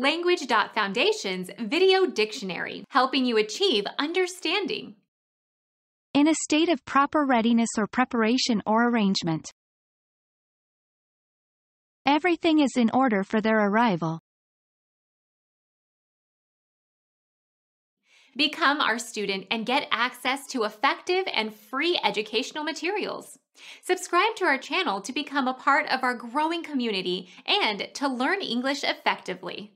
Language.Foundation's Video Dictionary, helping you achieve understanding. In a state of proper readiness or preparation or arrangement. Everything is in order for their arrival. Become our student and get access to effective and free educational materials. Subscribe to our channel to become a part of our growing community and to learn English effectively.